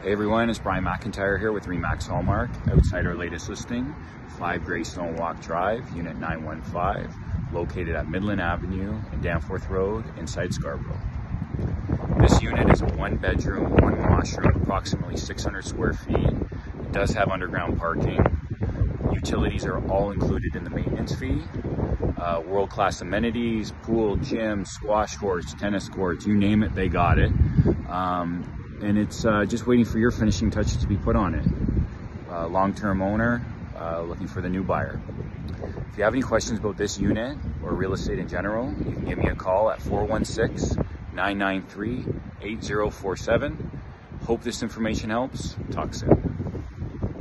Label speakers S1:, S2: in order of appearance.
S1: Hey everyone, it's Brian McIntyre here with Remax Hallmark outside our latest listing, 5 Greystone Walk Drive, Unit 915, located at Midland Avenue and Danforth Road inside Scarborough. This unit is a one bedroom, one washroom, approximately 600 square feet. It does have underground parking. Utilities are all included in the maintenance fee. Uh, world-class amenities, pool, gym, squash courts, tennis courts, you name it, they got it. Um, and it's uh, just waiting for your finishing touches to be put on it. Uh, long-term owner, uh, looking for the new buyer. If you have any questions about this unit or real estate in general, you can give me a call at 416-993-8047. Hope this information helps. Talk soon.